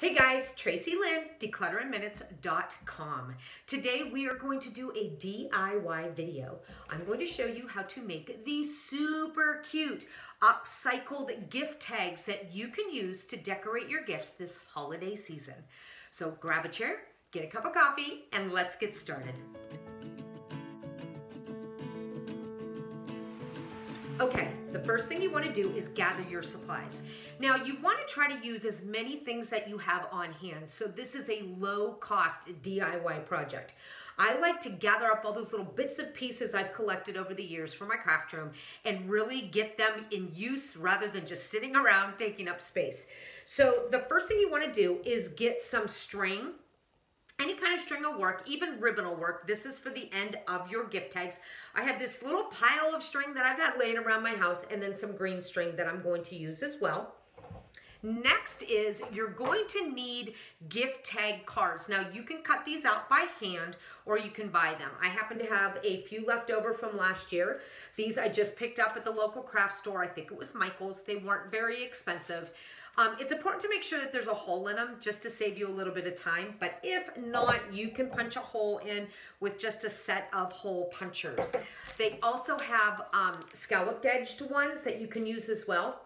Hey guys, Tracy Lynn, declutterinminutes.com. Today we are going to do a DIY video. I'm going to show you how to make these super cute upcycled gift tags that you can use to decorate your gifts this holiday season. So grab a chair, get a cup of coffee, and let's get started. Okay, first thing you want to do is gather your supplies. Now you want to try to use as many things that you have on hand. So this is a low cost DIY project. I like to gather up all those little bits of pieces I've collected over the years for my craft room and really get them in use rather than just sitting around taking up space. So the first thing you want to do is get some string any kind of string will work, even ribbon will work. This is for the end of your gift tags. I have this little pile of string that I've had laying around my house and then some green string that I'm going to use as well. Next is you're going to need gift tag cards. Now you can cut these out by hand or you can buy them. I happen to have a few left over from last year. These I just picked up at the local craft store. I think it was Michael's. They weren't very expensive. Um, it's important to make sure that there's a hole in them just to save you a little bit of time. But if not, you can punch a hole in with just a set of hole punchers. They also have um, scalloped edged ones that you can use as well.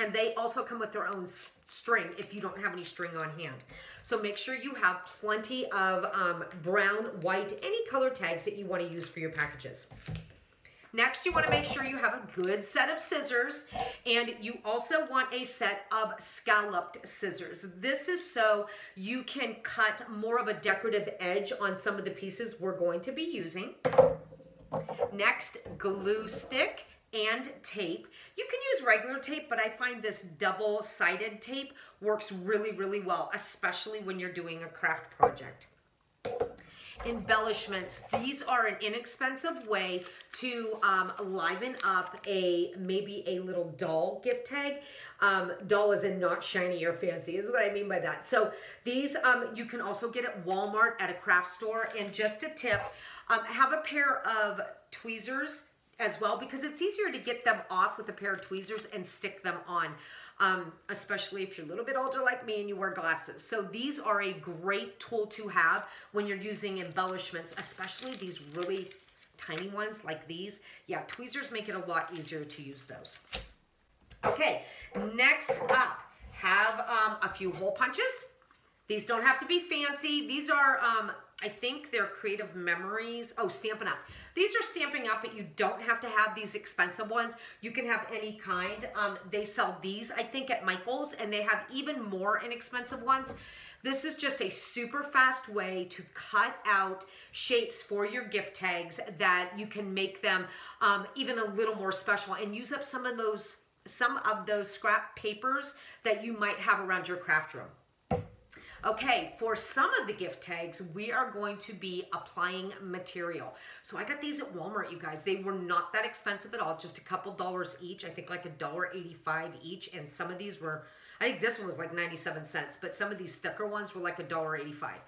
And they also come with their own string if you don't have any string on hand. So make sure you have plenty of um, brown, white, any color tags that you want to use for your packages. Next, you wanna make sure you have a good set of scissors and you also want a set of scalloped scissors. This is so you can cut more of a decorative edge on some of the pieces we're going to be using. Next, glue stick and tape. You can use regular tape, but I find this double-sided tape works really, really well, especially when you're doing a craft project embellishments. These are an inexpensive way to um, liven up a maybe a little doll gift tag. Um, doll is in not shiny or fancy is what I mean by that. So these um, you can also get at Walmart at a craft store. And just a tip, um, have a pair of tweezers as well because it's easier to get them off with a pair of tweezers and stick them on um, especially if you're a little bit older like me and you wear glasses. So these are a great tool to have when you're using embellishments, especially these really tiny ones like these. Yeah, tweezers make it a lot easier to use those. Okay, next up, have um, a few hole punches. These don't have to be fancy. These are um, I think they're Creative Memories. Oh, Stampin' Up. These are Stampin' Up, but you don't have to have these expensive ones. You can have any kind. Um, they sell these, I think, at Michael's, and they have even more inexpensive ones. This is just a super fast way to cut out shapes for your gift tags that you can make them um, even a little more special and use up some of those some of those scrap papers that you might have around your craft room. Okay, for some of the gift tags, we are going to be applying material. So I got these at Walmart, you guys. They were not that expensive at all, just a couple dollars each. I think like a dollar eighty-five each, and some of these were, I think this one was like 97 cents, but some of these thicker ones were like a dollar eighty-five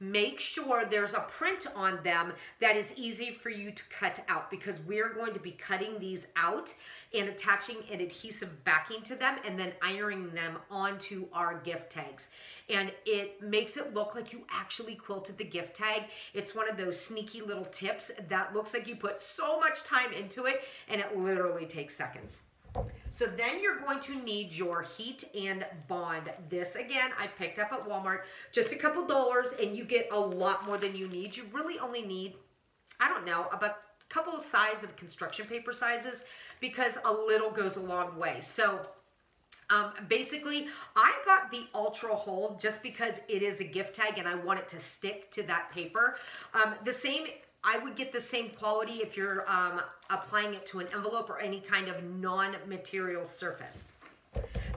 make sure there's a print on them that is easy for you to cut out because we're going to be cutting these out and attaching an adhesive backing to them and then ironing them onto our gift tags. And it makes it look like you actually quilted the gift tag. It's one of those sneaky little tips that looks like you put so much time into it and it literally takes seconds. So then you're going to need your heat and bond. This again, I picked up at Walmart, just a couple dollars and you get a lot more than you need. You really only need, I don't know, about a couple of size of construction paper sizes because a little goes a long way. So um, basically, I got the Ultra Hold just because it is a gift tag and I want it to stick to that paper. Um, the same I would get the same quality if you're um, applying it to an envelope or any kind of non-material surface.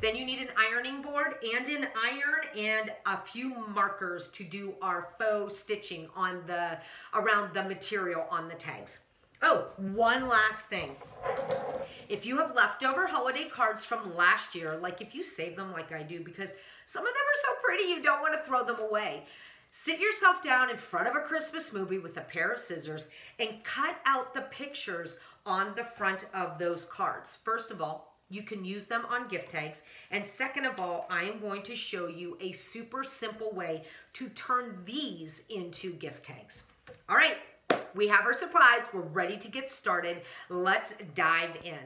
Then you need an ironing board and an iron and a few markers to do our faux stitching on the around the material on the tags. Oh, one last thing. If you have leftover holiday cards from last year, like if you save them like I do, because some of them are so pretty you don't want to throw them away. Sit yourself down in front of a Christmas movie with a pair of scissors and cut out the pictures on the front of those cards. First of all, you can use them on gift tags. And second of all, I am going to show you a super simple way to turn these into gift tags. All right, we have our supplies. We're ready to get started. Let's dive in.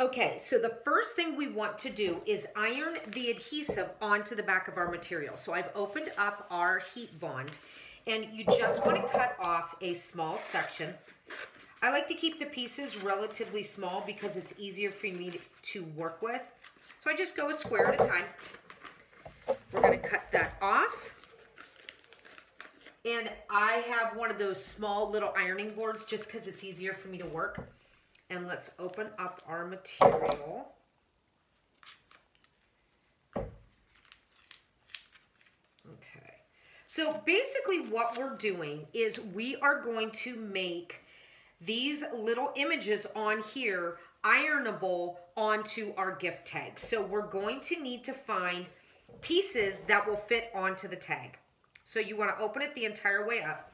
Okay, so the first thing we want to do is iron the adhesive onto the back of our material. So I've opened up our heat bond and you just want to cut off a small section. I like to keep the pieces relatively small because it's easier for me to work with. So I just go a square at a time. We're going to cut that off. And I have one of those small little ironing boards just because it's easier for me to work. And let's open up our material. Okay. So basically what we're doing is we are going to make these little images on here ironable onto our gift tag. So we're going to need to find pieces that will fit onto the tag. So you want to open it the entire way up.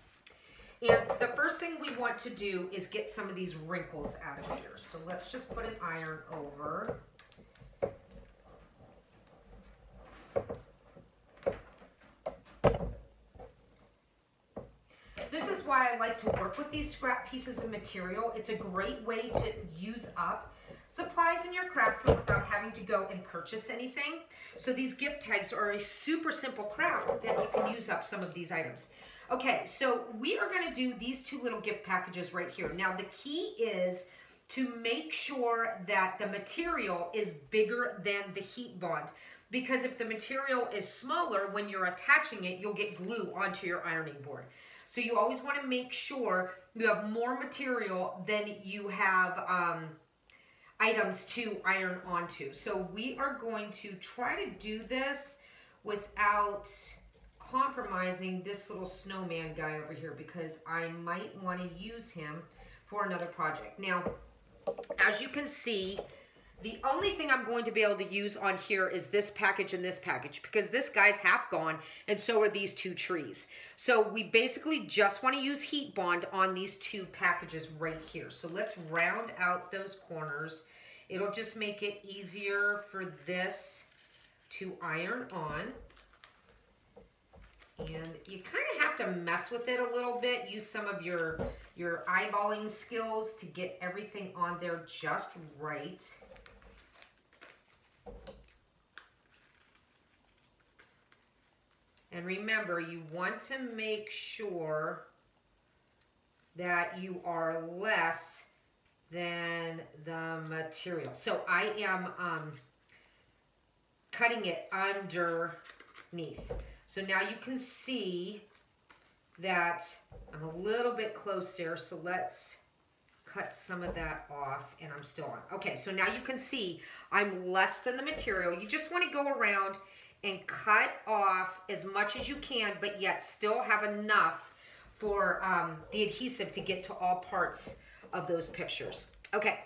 And the first thing we want to do is get some of these wrinkles out of here. So let's just put an iron over. This is why I like to work with these scrap pieces of material. It's a great way to use up supplies in your craft room without having to go and purchase anything. So these gift tags are a super simple craft that you can use up some of these items. Okay, so we are gonna do these two little gift packages right here. Now the key is to make sure that the material is bigger than the heat bond. Because if the material is smaller, when you're attaching it, you'll get glue onto your ironing board. So you always wanna make sure you have more material than you have um, items to iron onto. So we are going to try to do this without compromising this little snowman guy over here because I might want to use him for another project. Now, as you can see, the only thing I'm going to be able to use on here is this package and this package because this guy's half gone and so are these two trees. So we basically just want to use heat bond on these two packages right here. So let's round out those corners. It'll just make it easier for this to iron on. And you kind of have to mess with it a little bit. Use some of your, your eyeballing skills to get everything on there just right. And remember, you want to make sure that you are less than the material. So I am um, cutting it underneath. So now you can see that I'm a little bit close there. So let's cut some of that off and I'm still on. Okay, so now you can see I'm less than the material. You just want to go around and cut off as much as you can, but yet still have enough for um, the adhesive to get to all parts of those pictures. Okay,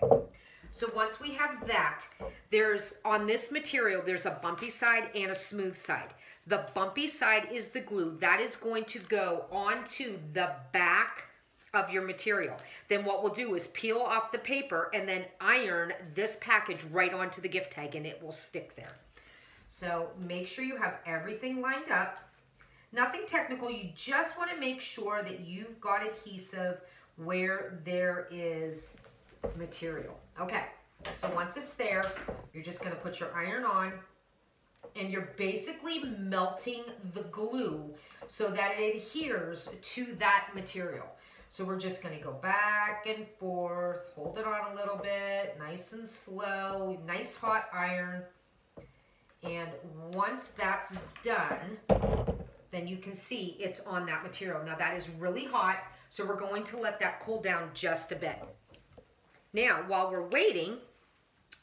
so once we have that, there's on this material, there's a bumpy side and a smooth side. The bumpy side is the glue. That is going to go onto the back of your material. Then what we'll do is peel off the paper and then iron this package right onto the gift tag and it will stick there. So make sure you have everything lined up. Nothing technical, you just wanna make sure that you've got adhesive where there is material. Okay, so once it's there, you're just gonna put your iron on and you're basically melting the glue so that it adheres to that material. So we're just gonna go back and forth, hold it on a little bit, nice and slow, nice hot iron. And once that's done, then you can see it's on that material. Now that is really hot, so we're going to let that cool down just a bit. Now, while we're waiting,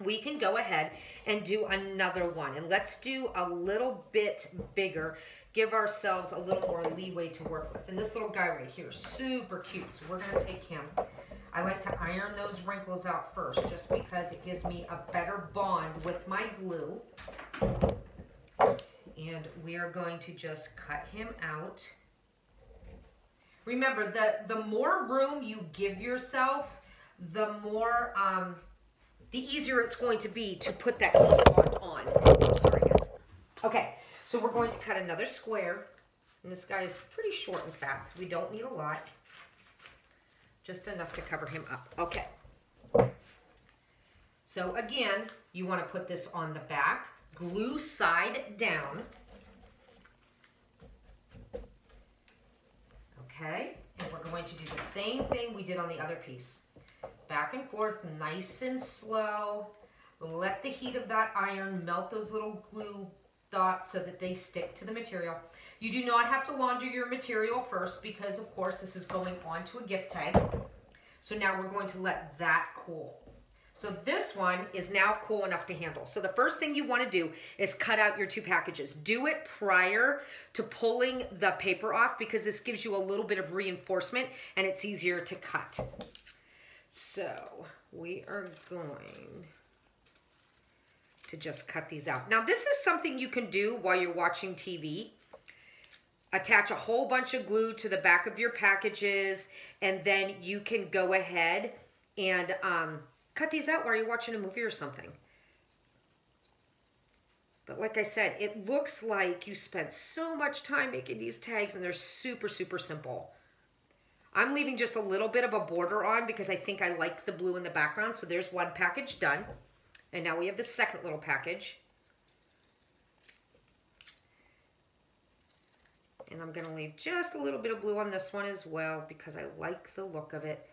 we can go ahead and do another one. And let's do a little bit bigger. Give ourselves a little more leeway to work with. And this little guy right here, super cute. So we're going to take him. I like to iron those wrinkles out first just because it gives me a better bond with my glue. And we are going to just cut him out. Remember, the, the more room you give yourself, the more um, the easier it's going to be to put that heat on. I'm sorry, guys. Okay, so we're going to cut another square. And this guy is pretty short and fat, so we don't need a lot. Just enough to cover him up. Okay. So again, you want to put this on the back, glue side down. Okay, and we're going to do the same thing we did on the other piece. Back and forth, nice and slow. Let the heat of that iron melt those little glue dots so that they stick to the material. You do not have to launder your material first because of course this is going onto a gift tag. So now we're going to let that cool. So this one is now cool enough to handle. So the first thing you want to do is cut out your two packages. Do it prior to pulling the paper off because this gives you a little bit of reinforcement and it's easier to cut. So we are going to just cut these out. Now this is something you can do while you're watching TV. Attach a whole bunch of glue to the back of your packages and then you can go ahead and um, cut these out while you're watching a movie or something. But like I said, it looks like you spent so much time making these tags and they're super, super simple. I'm leaving just a little bit of a border on because I think I like the blue in the background. So there's one package done. And now we have the second little package. And I'm going to leave just a little bit of blue on this one as well because I like the look of it.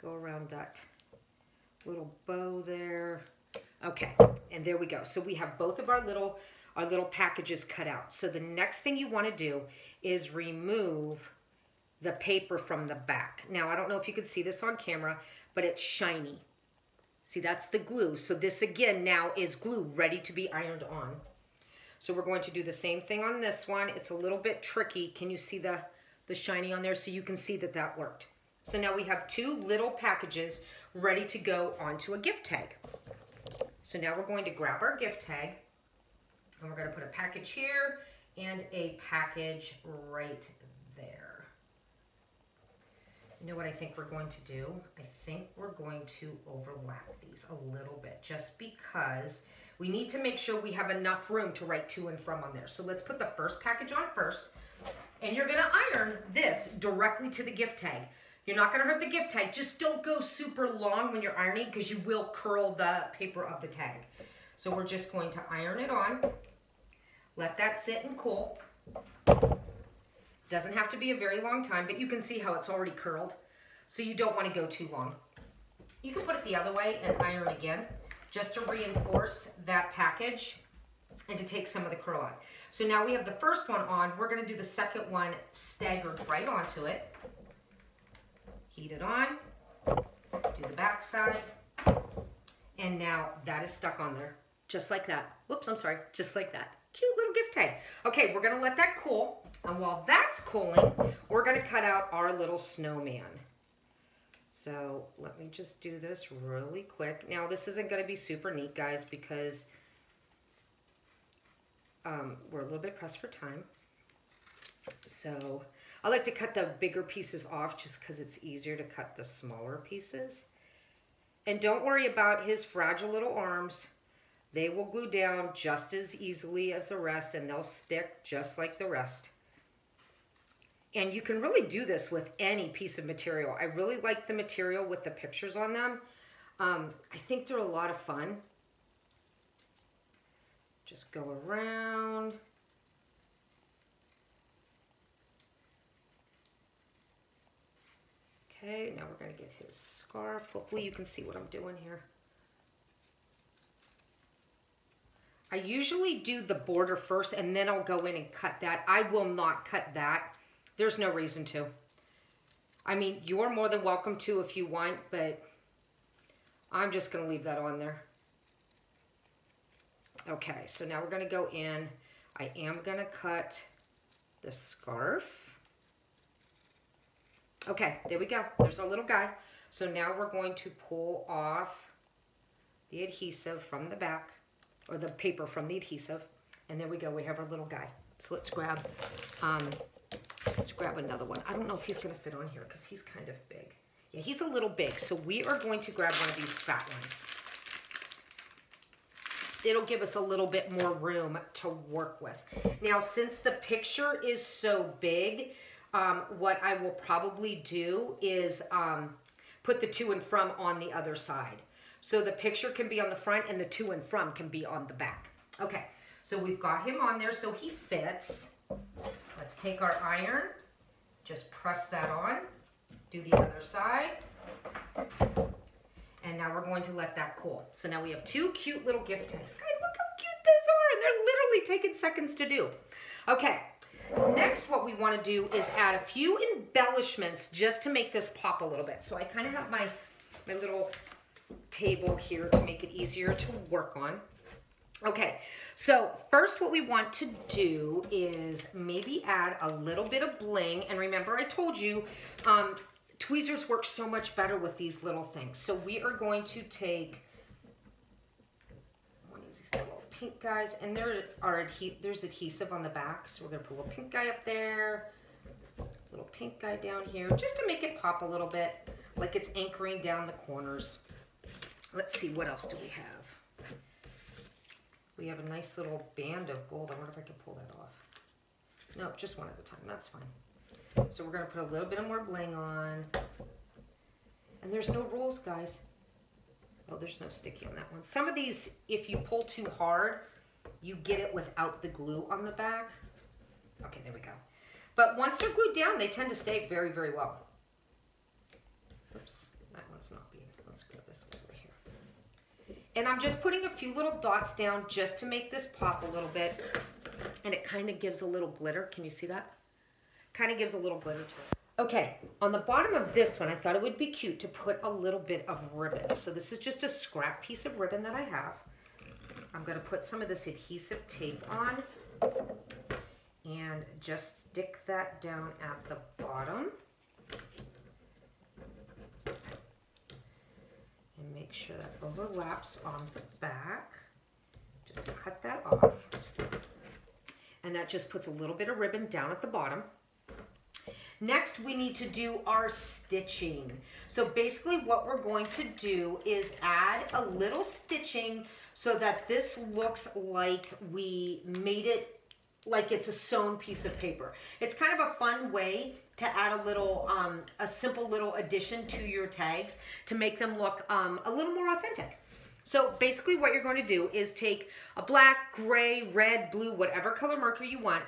Go around that little bow there. Okay, and there we go. So we have both of our little our little packages cut out. So the next thing you want to do is remove the paper from the back. Now, I don't know if you can see this on camera, but it's shiny. See, that's the glue. So this again now is glue ready to be ironed on. So we're going to do the same thing on this one. It's a little bit tricky. Can you see the, the shiny on there? So you can see that that worked. So now we have two little packages ready to go onto a gift tag. So now we're going to grab our gift tag and we're going to put a package here and a package right there. You know what I think we're going to do? I think we're going to overlap these a little bit just because we need to make sure we have enough room to write to and from on there. So let's put the first package on first and you're gonna iron this directly to the gift tag. You're not gonna hurt the gift tag. Just don't go super long when you're ironing because you will curl the paper of the tag. So we're just going to iron it on. Let that sit and cool. Doesn't have to be a very long time, but you can see how it's already curled. So you don't want to go too long. You can put it the other way and iron again, just to reinforce that package and to take some of the curl out. So now we have the first one on. We're going to do the second one staggered right onto it. Heat it on. Do the back side. And now that is stuck on there, just like that. Whoops, I'm sorry, just like that cute little gift tag. Okay, we're gonna let that cool. And while that's cooling, we're gonna cut out our little snowman. So let me just do this really quick. Now this isn't gonna be super neat guys because um, we're a little bit pressed for time. So I like to cut the bigger pieces off just because it's easier to cut the smaller pieces. And don't worry about his fragile little arms. They will glue down just as easily as the rest and they'll stick just like the rest. And you can really do this with any piece of material. I really like the material with the pictures on them. Um, I think they're a lot of fun. Just go around. Okay, now we're going to get his scarf. Hopefully you can see what I'm doing here. I usually do the border first and then I'll go in and cut that. I will not cut that. There's no reason to. I mean, you're more than welcome to if you want, but I'm just going to leave that on there. Okay, so now we're going to go in. I am going to cut the scarf. Okay, there we go. There's our little guy. So now we're going to pull off the adhesive from the back or the paper from the adhesive. And there we go, we have our little guy. So let's grab um, Let's grab another one. I don't know if he's gonna fit on here because he's kind of big. Yeah, he's a little big. So we are going to grab one of these fat ones. It'll give us a little bit more room to work with. Now, since the picture is so big, um, what I will probably do is um, put the to and from on the other side. So the picture can be on the front and the to and from can be on the back. Okay, so we've got him on there so he fits. Let's take our iron, just press that on, do the other side. And now we're going to let that cool. So now we have two cute little gift tags. Guys, look how cute those are. And they're literally taking seconds to do. Okay, next what we want to do is add a few embellishments just to make this pop a little bit. So I kind of have my, my little table here to make it easier to work on. Okay, so first what we want to do is maybe add a little bit of bling. And remember I told you um, tweezers work so much better with these little things. So we are going to take one of these little pink guys and there are adhe there's adhesive on the back. So we're gonna put a little pink guy up there, little pink guy down here, just to make it pop a little bit, like it's anchoring down the corners. Let's see, what else do we have? We have a nice little band of gold. I wonder if I can pull that off. No, just one at a time. That's fine. So we're going to put a little bit of more bling on. And there's no rules, guys. Oh, there's no sticky on that one. Some of these, if you pull too hard, you get it without the glue on the back. Okay, there we go. But once they're glued down, they tend to stay very, very well. Oops, that one's not being. Let's grab this here. And I'm just putting a few little dots down just to make this pop a little bit. And it kind of gives a little glitter. Can you see that? Kind of gives a little glitter to it. Okay, on the bottom of this one, I thought it would be cute to put a little bit of ribbon. So this is just a scrap piece of ribbon that I have. I'm gonna put some of this adhesive tape on and just stick that down at the bottom. Make sure that overlaps on the back. Just cut that off. And that just puts a little bit of ribbon down at the bottom. Next, we need to do our stitching. So basically what we're going to do is add a little stitching so that this looks like we made it like it's a sewn piece of paper. It's kind of a fun way to add a little, um, a simple little addition to your tags to make them look um, a little more authentic. So basically what you're going to do is take a black, gray, red, blue, whatever color marker you want,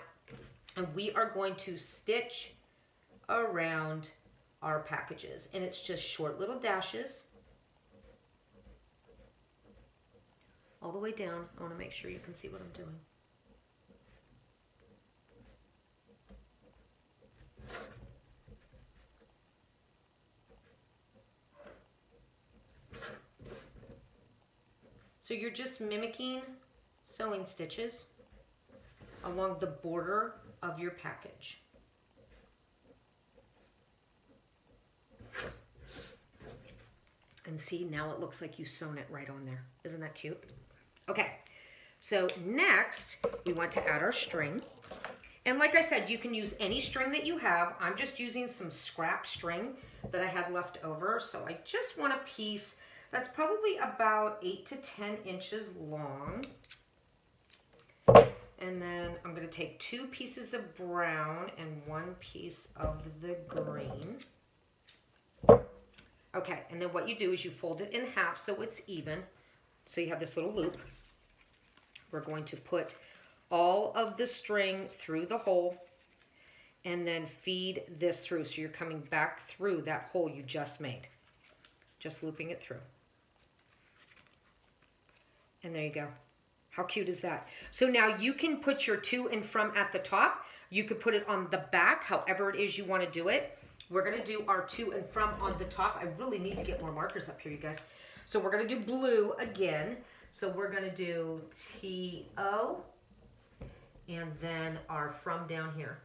and we are going to stitch around our packages. And it's just short little dashes all the way down. I want to make sure you can see what I'm doing. So you're just mimicking sewing stitches along the border of your package. And see, now it looks like you sewn it right on there. Isn't that cute? Okay, so next we want to add our string. And like I said, you can use any string that you have. I'm just using some scrap string that I had left over. So I just want a piece that's probably about eight to 10 inches long. And then I'm gonna take two pieces of brown and one piece of the green. Okay, and then what you do is you fold it in half so it's even. So you have this little loop. We're going to put all of the string through the hole and then feed this through. So you're coming back through that hole you just made. Just looping it through. And there you go. How cute is that? So now you can put your to and from at the top. You could put it on the back, however it is you want to do it. We're going to do our to and from on the top. I really need to get more markers up here, you guys. So we're going to do blue again. So we're going to do T-O and then our from down here.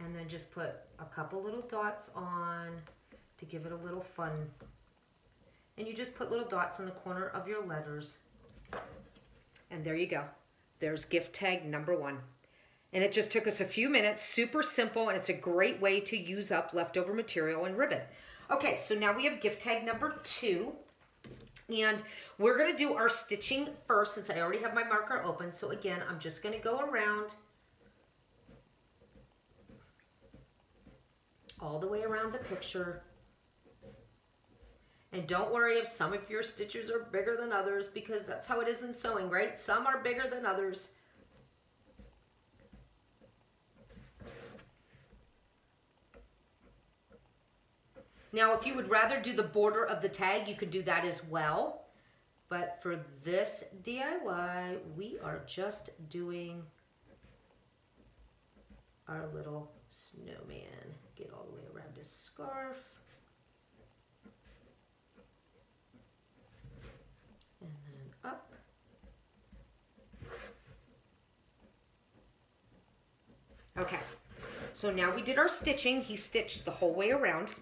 And then just put a couple little dots on to give it a little fun. And you just put little dots in the corner of your letters. And there you go. there's gift tag number one. And it just took us a few minutes, super simple, and it's a great way to use up leftover material and ribbon. Okay, so now we have gift tag number two. And we're gonna do our stitching first since I already have my marker open. So again, I'm just gonna go around all the way around the picture. And don't worry if some of your stitches are bigger than others because that's how it is in sewing, right? Some are bigger than others. Now, if you would rather do the border of the tag, you could do that as well. But for this DIY, we are just doing our little snowman. Get all the way around his scarf. And then up. Okay, so now we did our stitching. He stitched the whole way around.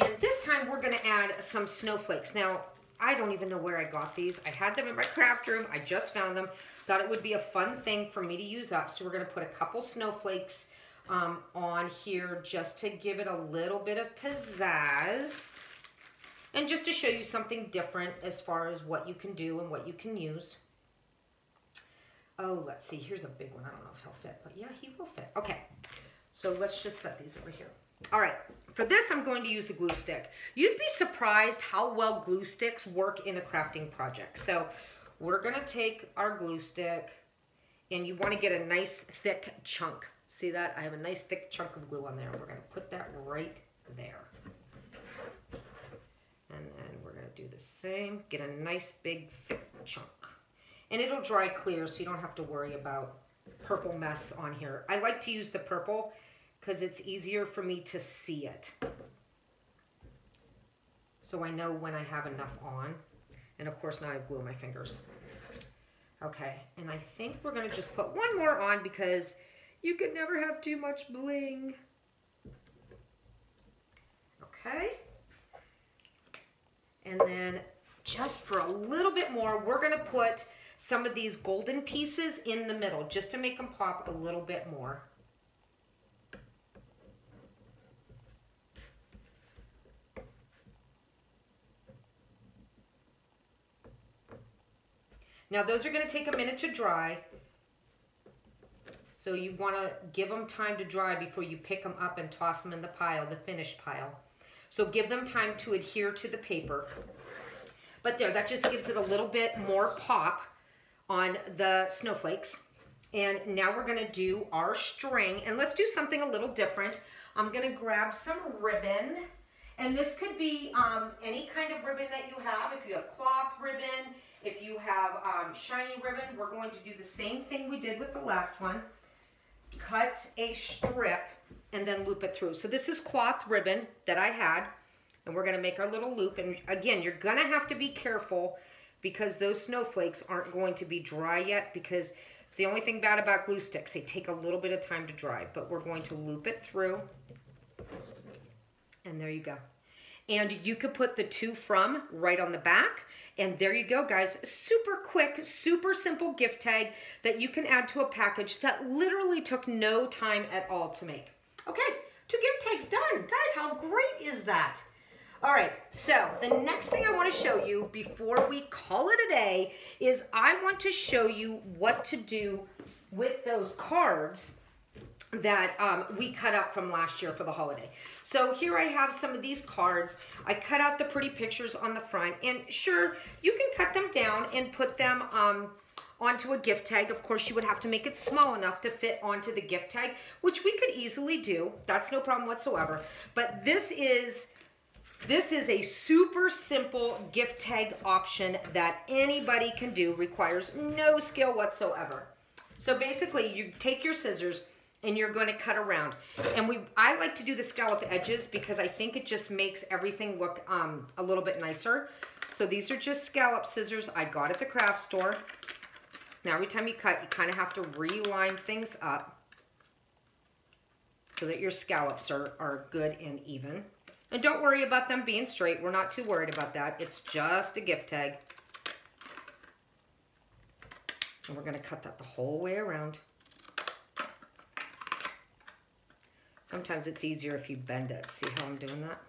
And this time we're gonna add some snowflakes. Now, I don't even know where I got these. I had them in my craft room. I just found them. Thought it would be a fun thing for me to use up. So we're gonna put a couple snowflakes um, on here just to give it a little bit of pizzazz. And just to show you something different as far as what you can do and what you can use. Oh, let's see. Here's a big one. I don't know if he'll fit, but yeah, he will fit. Okay, so let's just set these over here. All right, for this, I'm going to use the glue stick. You'd be surprised how well glue sticks work in a crafting project. So we're gonna take our glue stick and you wanna get a nice thick chunk. See that? I have a nice thick chunk of glue on there. We're gonna put that right there. And then we're gonna do the same. Get a nice big thick chunk. And it'll dry clear so you don't have to worry about purple mess on here. I like to use the purple because it's easier for me to see it. So I know when I have enough on. And of course now I have glue on my fingers. Okay, and I think we're gonna just put one more on because you can never have too much bling. Okay. And then just for a little bit more, we're gonna put some of these golden pieces in the middle just to make them pop a little bit more. Now those are gonna take a minute to dry. So you wanna give them time to dry before you pick them up and toss them in the pile, the finished pile. So give them time to adhere to the paper. But there, that just gives it a little bit more pop on the snowflakes. And now we're gonna do our string. And let's do something a little different. I'm gonna grab some ribbon. And this could be um, any kind of ribbon that you have. If you have cloth ribbon, if you have um, shiny ribbon, we're going to do the same thing we did with the last one. Cut a strip and then loop it through. So this is cloth ribbon that I had, and we're gonna make our little loop. And again, you're gonna have to be careful because those snowflakes aren't going to be dry yet because it's the only thing bad about glue sticks. They take a little bit of time to dry, but we're going to loop it through. And there you go. And you could put the two from right on the back. And there you go, guys. Super quick, super simple gift tag that you can add to a package that literally took no time at all to make. Okay, two gift tags done. Guys, how great is that? All right, so the next thing I want to show you before we call it a day is I want to show you what to do with those cards that um, we cut out from last year for the holiday. So here I have some of these cards. I cut out the pretty pictures on the front and sure, you can cut them down and put them um, onto a gift tag. Of course, you would have to make it small enough to fit onto the gift tag, which we could easily do. That's no problem whatsoever. But this is this is a super simple gift tag option that anybody can do, requires no skill whatsoever. So basically, you take your scissors, and you're going to cut around. And we, I like to do the scallop edges because I think it just makes everything look um, a little bit nicer. So these are just scallop scissors I got at the craft store. Now every time you cut, you kind of have to reline things up so that your scallops are, are good and even. And don't worry about them being straight. We're not too worried about that. It's just a gift tag. And we're gonna cut that the whole way around. Sometimes it's easier if you bend it. See how I'm doing that?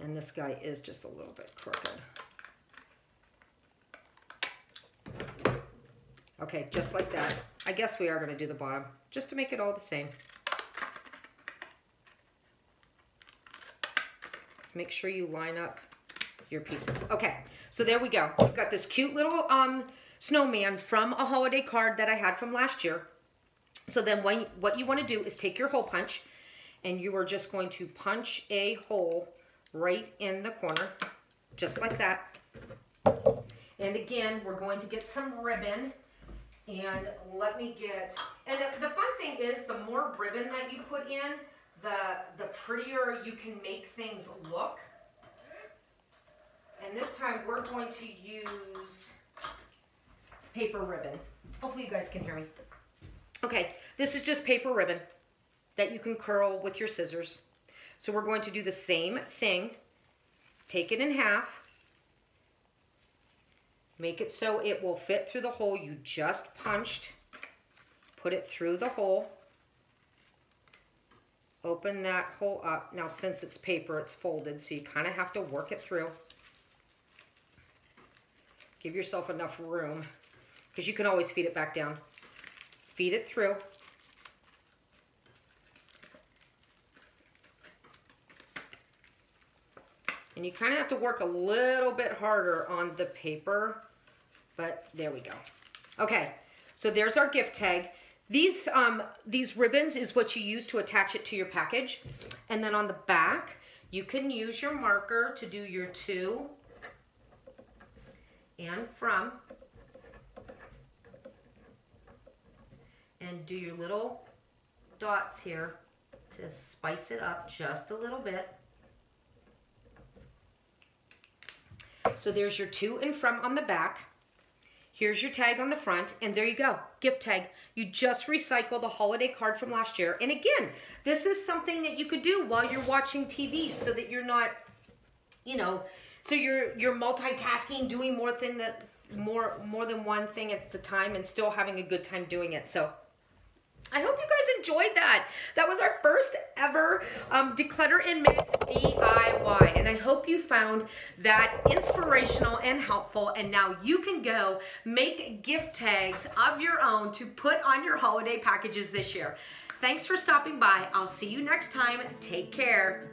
And this guy is just a little bit crooked. Okay, just like that. I guess we are gonna do the bottom, just to make it all the same. Make sure you line up your pieces. Okay, so there we go. We've got this cute little um, snowman from a holiday card that I had from last year. So then when, what you want to do is take your hole punch and you are just going to punch a hole right in the corner, just like that. And again, we're going to get some ribbon and let me get, and the, the fun thing is the more ribbon that you put in, the, the prettier you can make things look. And this time we're going to use paper ribbon. Hopefully you guys can hear me. Okay, this is just paper ribbon that you can curl with your scissors. So we're going to do the same thing. Take it in half. Make it so it will fit through the hole you just punched. Put it through the hole. Open that hole up. Now since it's paper, it's folded, so you kind of have to work it through. Give yourself enough room because you can always feed it back down. Feed it through. And you kind of have to work a little bit harder on the paper, but there we go. Okay, so there's our gift tag. These, um, these ribbons is what you use to attach it to your package. And then on the back, you can use your marker to do your to and from. And do your little dots here to spice it up just a little bit. So there's your to and from on the back. Here's your tag on the front, and there you go, gift tag. You just recycled a holiday card from last year. And again, this is something that you could do while you're watching TV so that you're not, you know, so you're you're multitasking, doing more thing that more more than one thing at the time and still having a good time doing it. So I hope you guys enjoyed that. That was our first ever um, Declutter in Minutes DIY. And I hope you found that inspirational and helpful. And now you can go make gift tags of your own to put on your holiday packages this year. Thanks for stopping by. I'll see you next time. Take care.